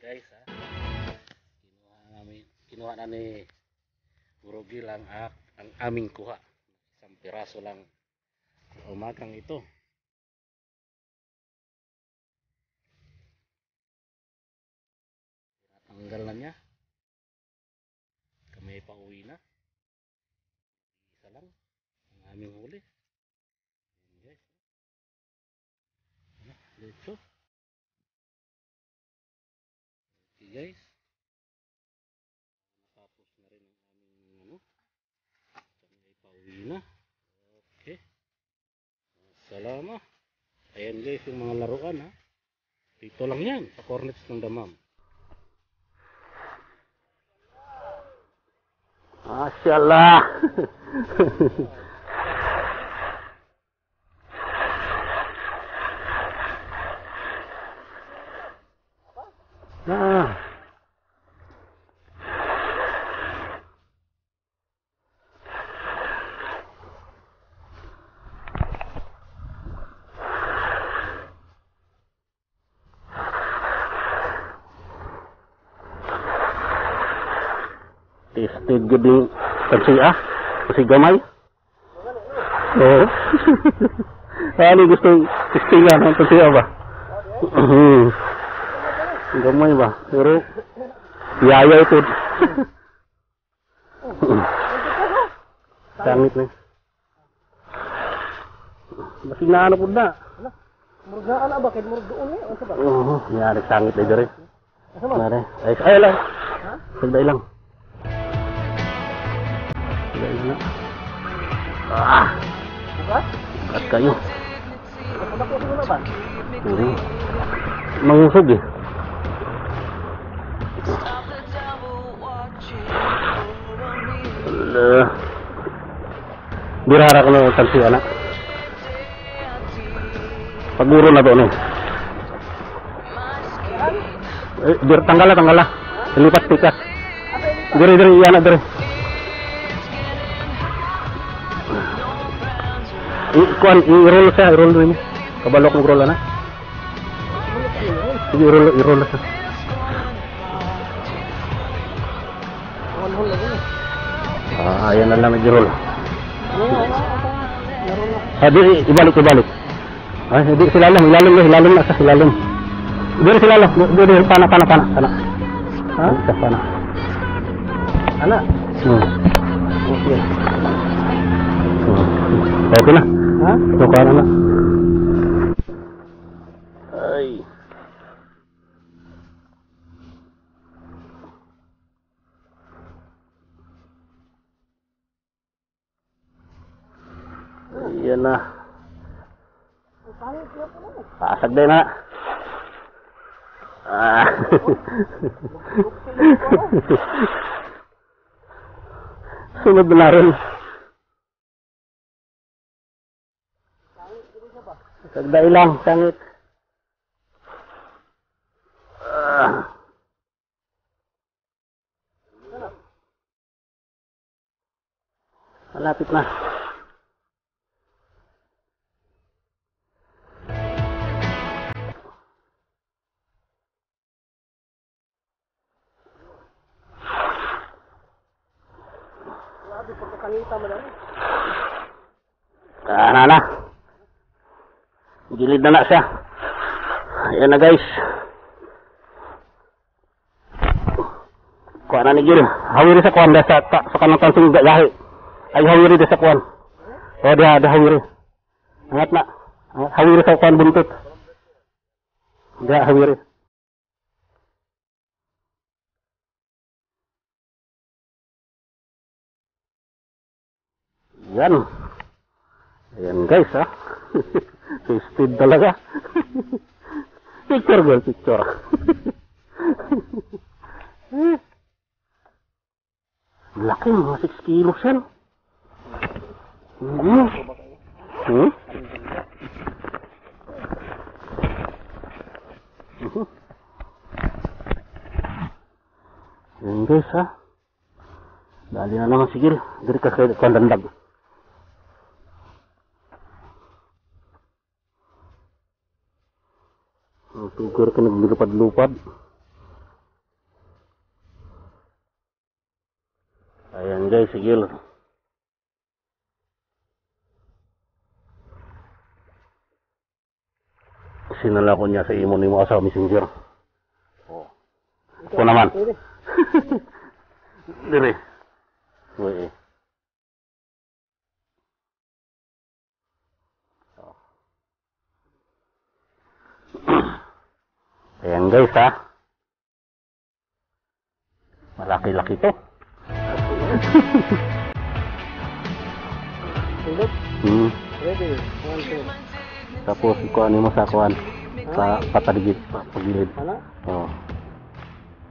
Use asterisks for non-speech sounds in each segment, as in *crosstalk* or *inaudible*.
guys ha. Kinuha namin, kinuha na ni Burugi lang ak, ang aming kuha. Isang piraso lang umagang ito. Salamat. Ayan guys yung mga laruan ha. Dito lang yan sa cornets ng damam. Masyaallah. *laughs* ah. Gud ni kasi ah. Kasi gamay. Oo. Ano *laughs* gusto testingan ang kasi ba? Mhm. gamay ba? Pero yaya ito. *laughs* Sangit na. Masig na ano po na. Murgaan na ba? Eh. Ano ba? Oo, yari sangit na? Mare. Ay, ay lang. Sagday lang tidak ini. ah. Berat kayu. Ini. Mengusap ya birara ko ng anak. Paguro na to no eh, tanggal lah tanggal lah. Lipat tikat diri diri anak diri Kuan, i-roll siya, i-roll. Kabalok ng roll na. Sige, i-roll, i-roll lagi. Ah, ayan na lang. Ah, di, ibalik, ibalik. Ay, di, silalim, ilalim na, ilalim na sa silalim. Diri silalim, diri, pana, pana, pana, pana. Ha? Sa pana. Ana. Hmm. Okay. Hmm. Okay na. Ha? Suka na na. Ay. Ayan na. Pasag din na. Ah. *laughs* Sunod na rin. Sagday lang, sangit. Ah. Malapit na. Grabe pagkakangita mo lang. Ah, na na. Gilid na na siya. Ayan na guys. Kuha na ni Gil. Hawiri sa kuwan. Sa, sa, sa kanang tansing gahi. Ay hawiri sa kuwan. O diha, diha hawiri. Angat na. Hawiri sa kuwan buntot. Diha hawiri. Yan. Ayan guys ha. Twisted talaga. picture girl, picture. Laki, mga 6 kilos yan. Hmm. Hmm? Mhm. Yan. Dali na naman sigil. Dari ka sa kandandag. Tugur ka naglupad-lupad. Ayan guys, sigil. Sinala ko niya sa imo ni mga sa messenger. Oh. Ito naman. Dire. Dire. Ayan guys ha. Malaki-laki to. Hmm. Tapos ikuha mo sa kuan sa pataligid pa pagilid. Ano? Oh.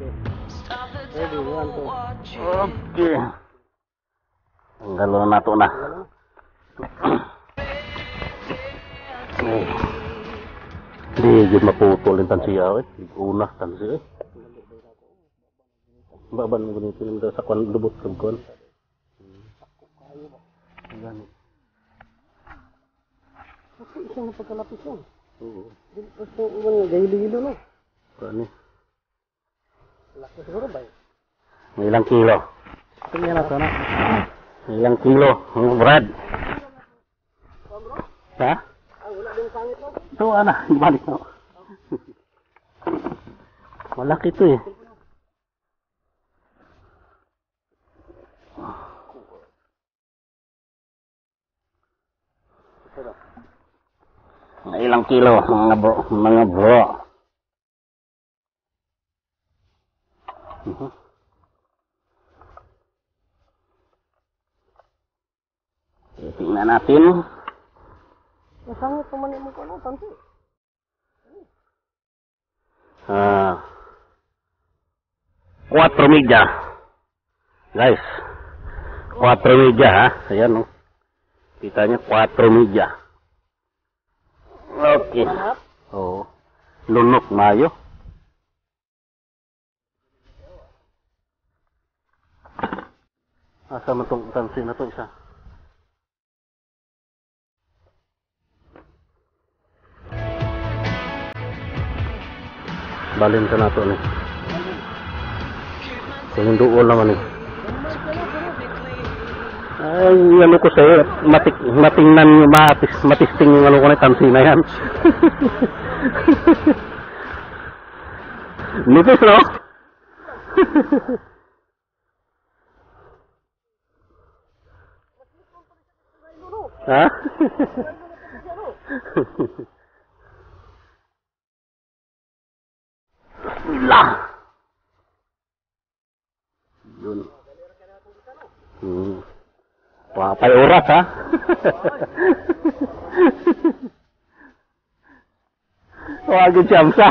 Okay. Two. Okay. Ang galo na to na. Ano? *clears throat* Di jud maputol tan siya wet. Una tan siya. Baban mo gunito yung sa kwan lubot kag kon. Ganit. Kasi isang napagkalapit yan. Oo. Dili pa sa uwan nga, gahilo-hilo na. Kani. Laki siguro ba yun? Ilang kilo? Tingnan na sana. Ilang kilo, Brad? Ha? So, *laughs* ana, ibalik na. Malaki to eh. Ilang kilo, mga bro, mga bro. Mhm. Okay, Tingnan natin. Misalnya teman yang mau nanti. Nah. kuat permija, Guys. kuat permija, Saya no. Kitanya kuat permija, Oke. Okay. Oh. lunuk mayo. Asa metong tansi na to isa. Balin ka na to ni. Kung doon naman eh. Ay, ano ko sa'yo, matik, matingnan yung matis, matisting yung ano ko na tansi na yan. *laughs* Nipis, no? *laughs* ha? *laughs* Lah! Yun. Hmm. Wapay oras, ha? Wagin siyam sa.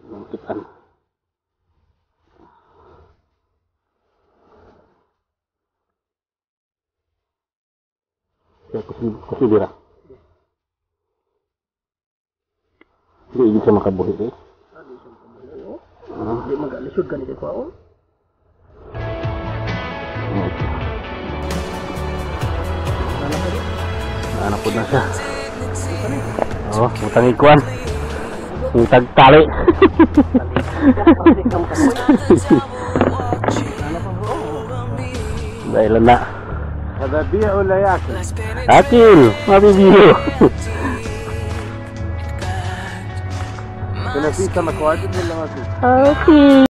da Mungkitan. Ya, kusi, kusi bira. Hindi ibig sa makabuhi eh. Hindi mag-alisod ka ni Kwaon. Hmm. Anak po na siya. Oh, mutang ikuan. Mutang tali. Dahil na. Hada biya o layakin. Akil, mabibiyo. Pinasisa makuha, dito lang ako. Akil.